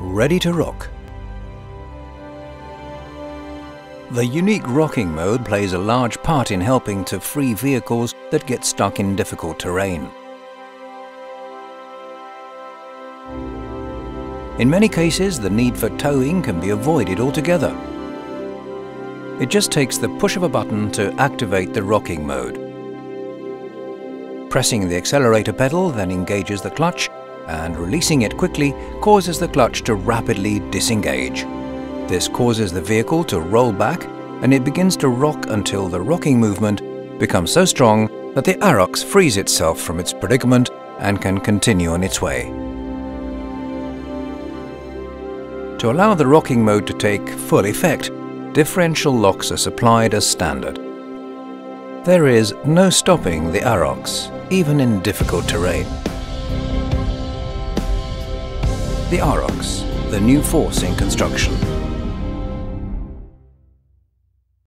ready to rock. The unique rocking mode plays a large part in helping to free vehicles that get stuck in difficult terrain. In many cases, the need for towing can be avoided altogether. It just takes the push of a button to activate the rocking mode. Pressing the accelerator pedal then engages the clutch and releasing it quickly causes the clutch to rapidly disengage. This causes the vehicle to roll back and it begins to rock until the rocking movement becomes so strong that the Arocs frees itself from its predicament and can continue on its way. To allow the rocking mode to take full effect, differential locks are supplied as standard. There is no stopping the Arocs, even in difficult terrain. The Arocs, the new force in construction.